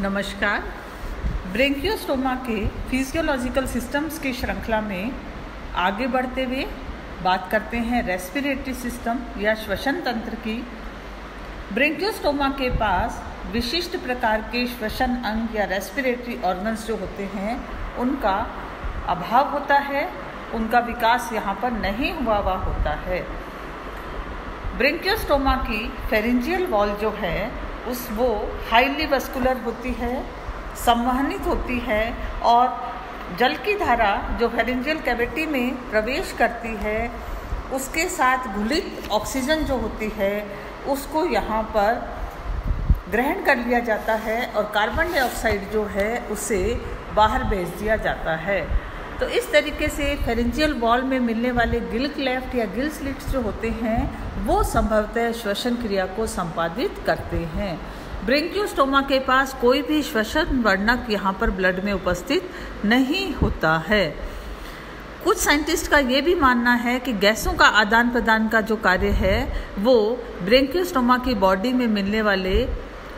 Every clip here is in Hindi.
नमस्कार। ब्रेंकियोस्टोमा के फिजियोलॉजिकल सिस्टम्स की श्रृंखला में आगे बढ़ते हुए बात करते हैं रेस्पिरेटरी सिस्टम या श्वसन तंत्र की। ब्रेंकियोस्टोमा के पास विशिष्ट प्रकार के श्वसन अंग या रेस्पिरेटरी ऑर्गन्स जो होते हैं, उनका अभाव होता है, उनका विकास यहाँ पर नहीं हुआ हुआ होता है। ब्रेंकियोस्टोमा की फेरेंजियल वॉल जो है उस वो हाईली वस्कुलर होती है, संवहनित होती है और जल की धारा जो फेरेंजियल कैविटी में प्रवेश करती है, उसके साथ घुलित ऑक्सीजन जो होती है, उसको यहाँ पर ग्रहण कर लिया जाता है और कार्बन डाइऑक्साइड जो है, उसे बाहर भेज दिया जाता है। तो इस तरीके से फेरेंजियल वॉल में मिलने वाले गिल क्लेफ्ट या गिल स्लिट्स जो होते हैं, वो संभवतः श्वसन क्रिया को संपादित करते हैं। ब्रेंक्योस्टोमा के पास कोई भी श्वसन वर्णक यहाँ पर ब्लड में उपस्थित नहीं होता है। कुछ साइंटिस्ट का ये भी मानना है कि गैसों का आदान प्रदान का जो कार्य है, वो ब्रेंक्योस्टोमा की बॉडी में मिलने वाले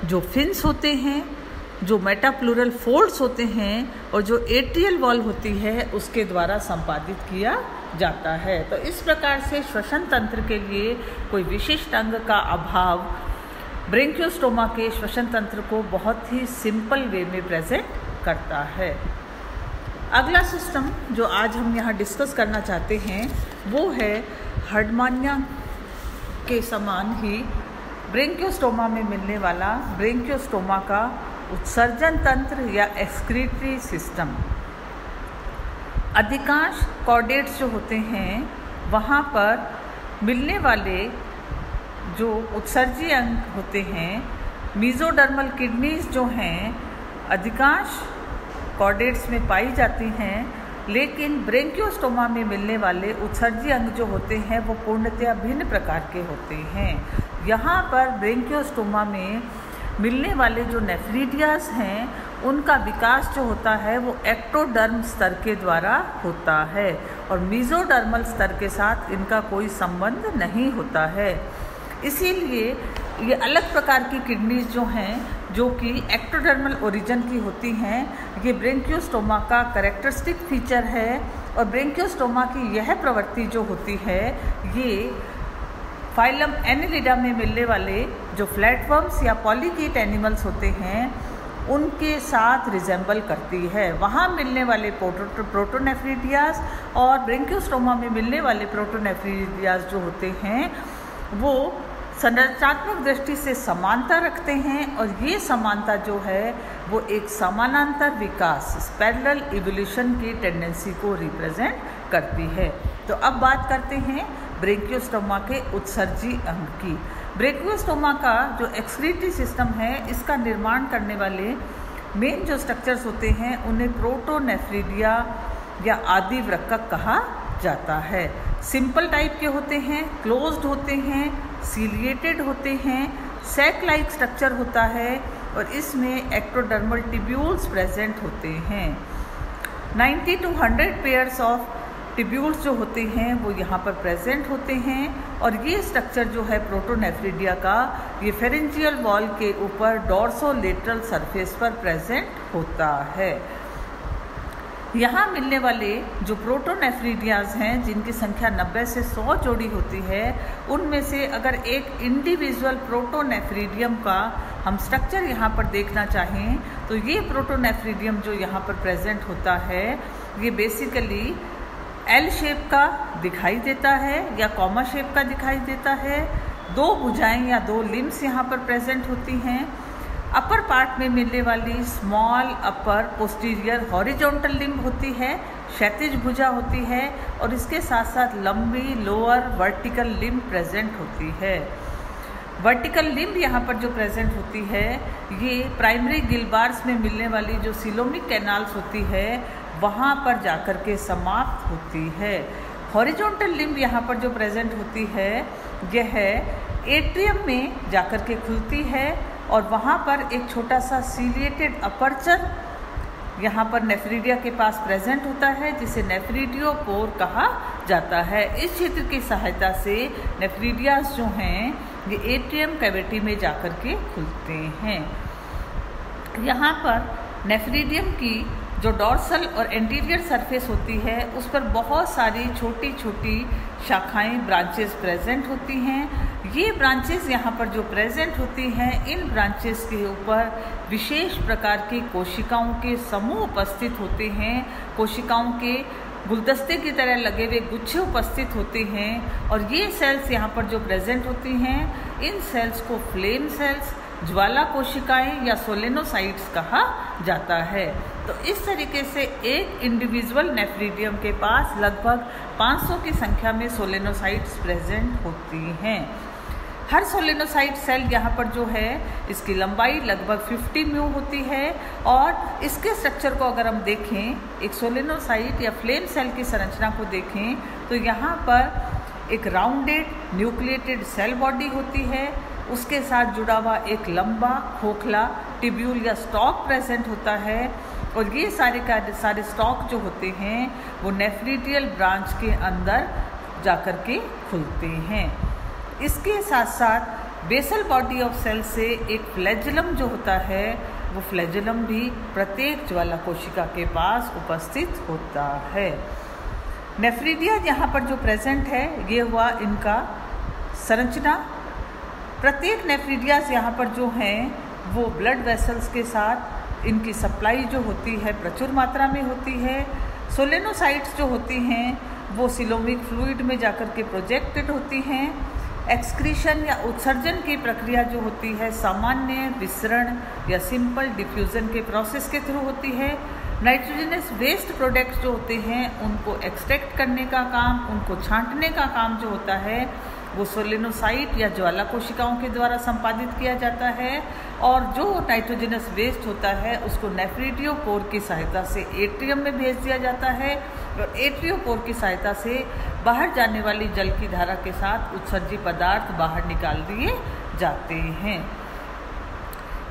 जो फिन्स होते हैं जो मेटाप्लूरल फोल्ड्स होते हैं और जो एट्रियल वॉल होती है, उसके द्वारा संपादित किया जाता है। तो इस प्रकार से श्वसन तंत्र के लिए कोई विशिष्ट अंग का अभाव ब्रेंक्योस्टोमा के श्वसन तंत्र को बहुत ही सिंपल वे में प्रेजेंट करता है। अगला सिस्टम जो आज हम यहाँ डिस्कस करना चाहते हैं, वो है हर्डमानिया के समान ही ब्रेंक्योस्टोमा में मिलने वाला ब्रेंक्योस्टोमा का उत्सर्जन तंत्र या एक्सक्रीटरी सिस्टम अधिकांश कॉर्डेट्स जो होते हैं, वहाँ पर मिलने वाले जो उत्सर्जी अंग होते हैं मीजोडर्मल किडनीज जो हैं, अधिकांश कॉर्डेट्स में पाई जाती हैं, लेकिन ब्रेंक्योस्टोमा में मिलने वाले उत्सर्जी अंग जो होते हैं, वो पूर्णतया भिन्न प्रकार के होते हैं। यहाँ पर ब्रेंक्योस्टोमा में मिलने वाले जो नेफ्रीडियास हैं, उनका विकास जो होता है, वो एक्टोडर्म स्तर के द्वारा होता है और मीजोडर्मल स्तर के साथ इनका कोई संबंध नहीं होता है। इसीलिए ये अलग प्रकार की किडनीज जो हैं, जो कि एक्टोडर्मल ओरिजिन की होती हैं, ये ब्रेंक्योस्टोमा का करेक्टरिस्टिक फीचर है और ब्रेंक्योस्टोमा की यह प्रवृत्ति जो होती है, ये फाइलम एनिलिडा में मिलने वाले जो फ्लैटवर्म्स या पॉलीकीट एनिमल्स होते हैं, उनके साथ रिजेंबल करती है। वहाँ मिलने वाले प्रोटो प्रोटोनेफ्रीडियाज और ब्रेंक्योस्टोमा में मिलने वाले प्रोटोनेफ्रीडियाज जो होते हैं, वो संरचनात्मक दृष्टि से समानता रखते हैं और ये समानता जो है, वो एक समानांतर विकास पैरेलल इवोल्यूशन की टेंडेंसी को रिप्रेजेंट करती है। तो अब बात करते हैं ब्रेकियोस्टोमा के उत्सर्जी अंग की। ब्रेकियोस्टोमा का जो एक्सक्रीटरी सिस्टम है, इसका निर्माण करने वाले मेन जो स्ट्रक्चर्स होते हैं, उन्हें प्रोटोनेफ्रीडिया या आदि वृक्कक कहा जाता है। सिंपल टाइप के होते हैं क्लोज्ड होते हैं सीलिएटेड होते हैं सेक लाइक स्ट्रक्चर होता है और इसमें एक्टोडर्मल टिब्यूल्स प्रेजेंट होते हैं। 90 टू 100 पेयर्स ऑफ़ टिब्यूल्स जो होते हैं, वो यहाँ पर प्रेजेंट होते हैं और ये स्ट्रक्चर जो है प्रोटोनेफ्रिडिया का, ये फेरेंजियल वॉल के ऊपर डॉर्सोलेटरल सरफेस पर प्रेजेंट होता है। यहाँ मिलने वाले जो प्रोटोनेफ्रीडियाज हैं, जिनकी संख्या 90 से 100 जोड़ी होती है, उनमें से अगर एक इंडिविजुअल प्रोटोनेफ्रीडियम का हम स्ट्रक्चर यहाँ पर देखना चाहें तो ये प्रोटोनेफ्रीडियम जो यहाँ पर प्रेजेंट होता है, ये बेसिकली एल शेप का दिखाई देता है या कॉमा शेप का दिखाई देता है। दो भुजाएँ या दो लिम्स यहाँ पर प्रेजेंट होती हैं। अपर पार्ट में मिलने वाली small upper posterior horizontal limb होती है, क्षैतिज भुजा होती है और इसके साथ साथ लंबी लोअर वर्टिकल लिम्ब प्रेजेंट होती है। वर्टिकल लिम्ब यहाँ पर जो प्रेजेंट होती है, ये प्राइमरी गिलबार्स में मिलने वाली जो सिलोमिक कैनाल्स होती है वहाँ पर जाकर के समाप्त होती है। हॉरिजॉन्टल लिम्ब यहाँ पर जो प्रेजेंट होती है, यह एट्रियम में जाकर के खुलती है और वहाँ पर एक छोटा सा सीलिएटेड अपर्चर यहाँ पर नेफ्रीडिया के पास प्रेजेंट होता है, जिसे नेफ्रीडियोपोर कहा जाता है। इस क्षेत्र की सहायता से नेफ्रीडियास जो हैं, ये एट्रियम कैविटी में जाकर के खुलते हैं। यहाँ पर नेफ्रीडियम की जो डॉर्सल और एंटीरियर सरफेस होती है, उस पर बहुत सारी छोटी छोटी शाखाएँ ब्रांचेस प्रेजेंट होती हैं। ये ब्रांचेस यहाँ पर जो प्रेजेंट होती हैं, इन ब्रांचेस के ऊपर विशेष प्रकार की कोशिकाओं के समूह उपस्थित होते हैं। कोशिकाओं के गुलदस्ते की तरह लगे हुए गुच्छे उपस्थित होते हैं और ये सेल्स यहाँ पर जो प्रेजेंट होती हैं, इन सेल्स को फ्लेम सेल्स ज्वाला कोशिकाएँ या सोलेनोसाइट्स कहा जाता है। तो इस तरीके से एक इंडिविजुअल नेफ्रीडियम के पास लगभग 500 की संख्या में सोलेनोसाइट्स प्रेजेंट होती हैं। हर सोलेनोसाइट सेल यहाँ पर जो है, इसकी लंबाई लगभग 50 म्यू होती है और इसके स्ट्रक्चर को अगर हम देखें, एक सोलेनोसाइट या फ्लेम सेल की संरचना को देखें तो यहाँ पर एक राउंडेड न्यूक्लिएटेड सेल बॉडी होती है उसके साथ जुड़ा हुआ एक लंबा, खोखला टिब्यूल या स्टॉक प्रेजेंट होता है। और ये सारे का, सारे स्टॉक जो होते हैं, वो नेफ्रिटियल ब्रांच के अंदर जाकर के खुलते हैं। इसके साथ साथ बेसल बॉडी ऑफ़ सेल से एक फ्लैजलम जो होता है, वो फ्लैजलम भी प्रत्येक ज्वाला कोशिका के पास उपस्थित होता है। नेफ्रीडिया यहाँ पर जो प्रेजेंट है, ये हुआ इनका संरचना। प्रत्येक नेफ्रीडियाज यहाँ पर जो हैं, वो ब्लड वेसल्स के साथ, इनकी सप्लाई जो होती है प्रचुर मात्रा में होती है। सोलेनोसाइट्स जो होती हैं, वो सिलोमिक फ्लूइड में जाकर के प्रोजेक्टेड होती हैं। एक्सक्रीशन या उत्सर्जन की प्रक्रिया जो होती है, सामान्य, विसरण या सिंपल डिफ्यूज़न के प्रोसेस के थ्रू होती है। नाइट्रोजनस वेस्ट प्रोडक्ट्स जो होते हैं, उनको एक्सट्रैक्ट करने का काम, उनको छांटने का काम जो होता है वो सोलिनोसाइट या ज्वाला कोशिकाओं के द्वारा संपादित किया जाता है और जो नाइट्रोजनस वेस्ट होता है, उसको नेफ्रिटियोपोर की सहायता से एट्रियम में भेज दिया जाता है और एट्रियोपोर की सहायता से बाहर जाने वाली जल की धारा के साथ उत्सर्जी पदार्थ बाहर निकाल दिए जाते हैं।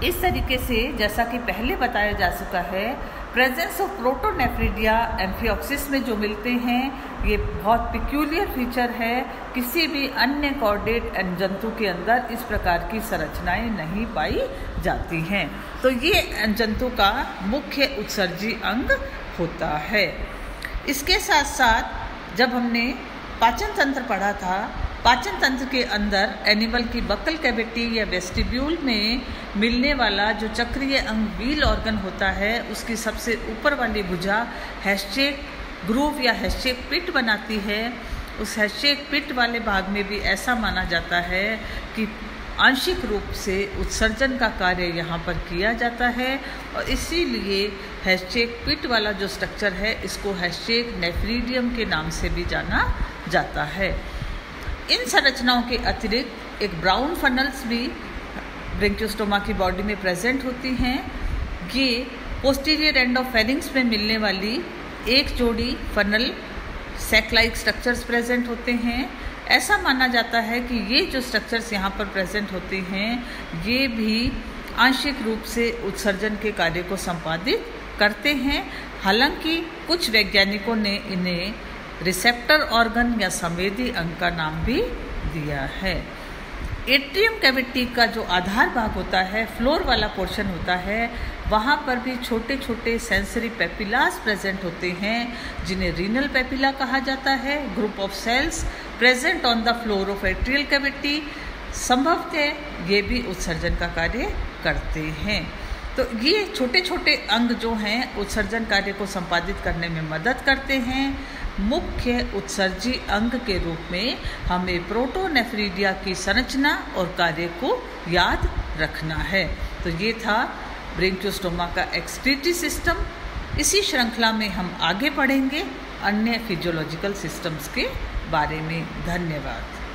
इस तरीके से, जैसा कि पहले बताया जा चुका है प्रेजेंस ऑफ़ प्रोटोनेफ्रिडिया एम्फियोक्सिस में जो मिलते हैं, ये बहुत पिक्यूलियर फीचर है। किसी भी अन्य कॉर्डेट जंतु के अंदर इस प्रकार की संरचनाएँ नहीं पाई जाती हैं। तो ये जंतु का मुख्य उत्सर्जी अंग होता है। इसके साथ साथ जब हमने पाचन तंत्र पढ़ा था पाचन तंत्र के अंदर एनिमल की बकल कैविटी या वेस्टिब्यूल में मिलने वाला जो चक्रीय अंग व्हील ऑर्गन होता है, उसकी सबसे ऊपर वाली भुजा हैशेक ग्रूव या हैशेक पिट बनाती है। उस हैशेक पिट वाले भाग में भी ऐसा माना जाता है कि आंशिक रूप से उत्सर्जन का कार्य यहाँ पर किया जाता है और इसीलिए हैशेक पिट वाला जो स्ट्रक्चर है, इसको हैशेक नेफ्रीडियम के नाम से भी जाना जाता है। इन संरचनाओं के अतिरिक्त एक ब्राउन फनल्स भी ब्रेंक्योस्टोमा की बॉडी में प्रेजेंट होती हैं। ये पोस्टीरियर एंड ऑफ़ फेरिंग्स में मिलने वाली एक जोड़ी फनल सेक स्ट्रक्चर्स प्रेजेंट होते हैं। ऐसा माना जाता है कि ये जो स्ट्रक्चर्स यहाँ पर प्रेजेंट होते हैं, ये भी आंशिक रूप से उत्सर्जन के कार्य को संपादित करते हैं। हालाँकि कुछ वैज्ञानिकों ने इन्हें रिसेप्टर ऑर्गन या संवेदी अंग का नाम भी दिया है। एट्रियम कैविटी का जो आधार भाग होता है, फ्लोर वाला पोर्शन होता है, वहाँ पर भी छोटे छोटे सेंसरी पेपिलास प्रेजेंट होते हैं, जिन्हें रीनल पेपिला कहा जाता है। Group of cells present on the floor of atrial cavity संभवतः ये भी उत्सर्जन का कार्य करते हैं। तो ये छोटे छोटे अंग जो हैं, उत्सर्जन कार्य को संपादित करने में मदद करते हैं। मुख्य उत्सर्जी अंग के रूप में हमें प्रोटोनेफ्रीडिया की संरचना और कार्य को याद रखना है। तो ये था ब्रेंक्योस्टोमा का एक्सक्रीटरी सिस्टम। इसी श्रृंखला में हम आगे पढ़ेंगे अन्य फिजियोलॉजिकल सिस्टम्स के बारे में। धन्यवाद।